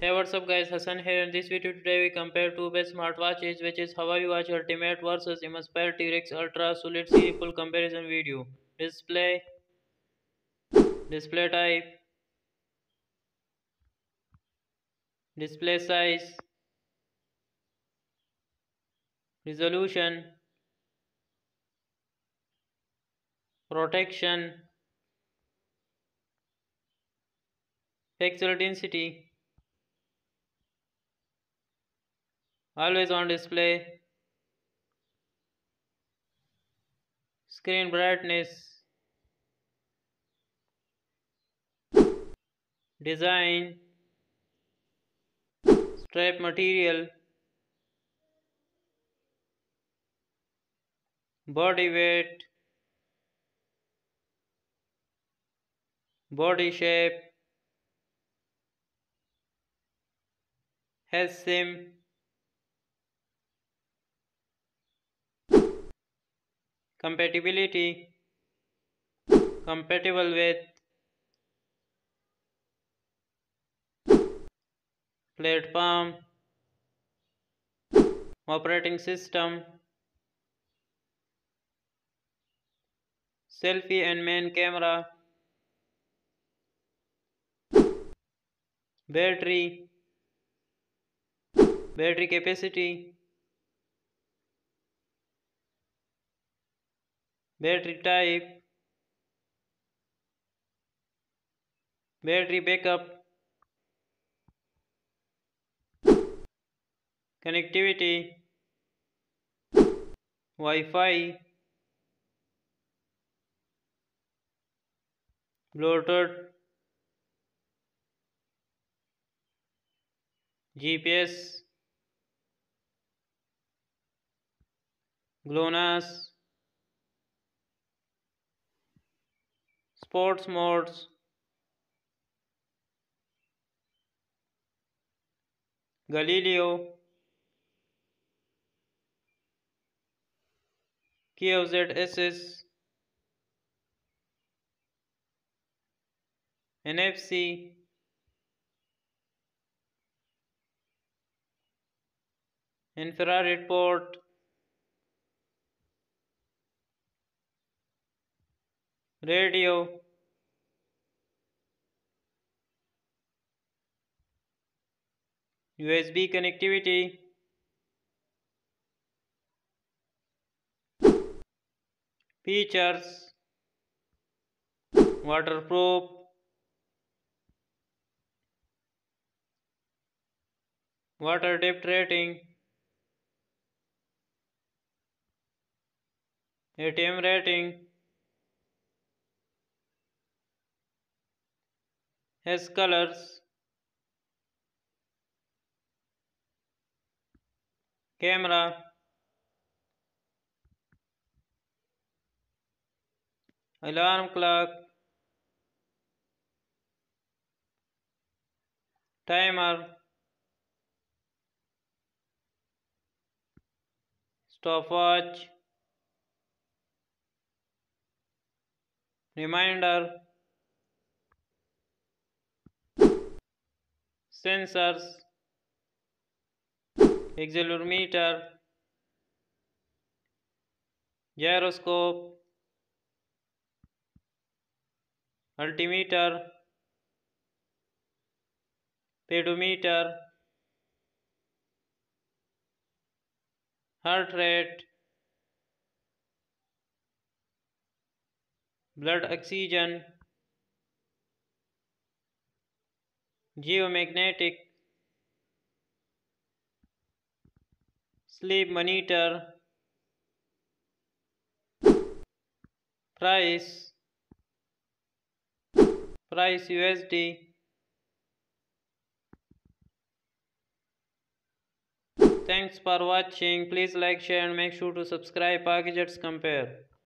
Hey what's up guys? Hassan here. In this video today we compare two best smartwatches which is Huawei Watch Ultimate versus Amazfit T-Rex Ultra so let's full comparison video. Display. Display type. Display size. Resolution. Protection. Pixel density always on display. Screen brightness. Design. Strap material. Body weight. Body shape. Has SIM compatibility compatible with platform operating system selfie and main camera battery battery capacity battery type battery backup connectivity? Wi-Fi? Bluetooth GPS GLONASS sports modes. Galileo. QZSS NFC infrared port radio USB connectivity features waterproof water depth rating ATM rating has colors camera alarm clock timer stopwatch reminder sensors accelerometer gyroscope altimeter pedometer heart rate blood oxygen geomagnetic sleep monitor price price USD thanks for watching. Please like share and make sure to subscribe. Pak Gatgets compare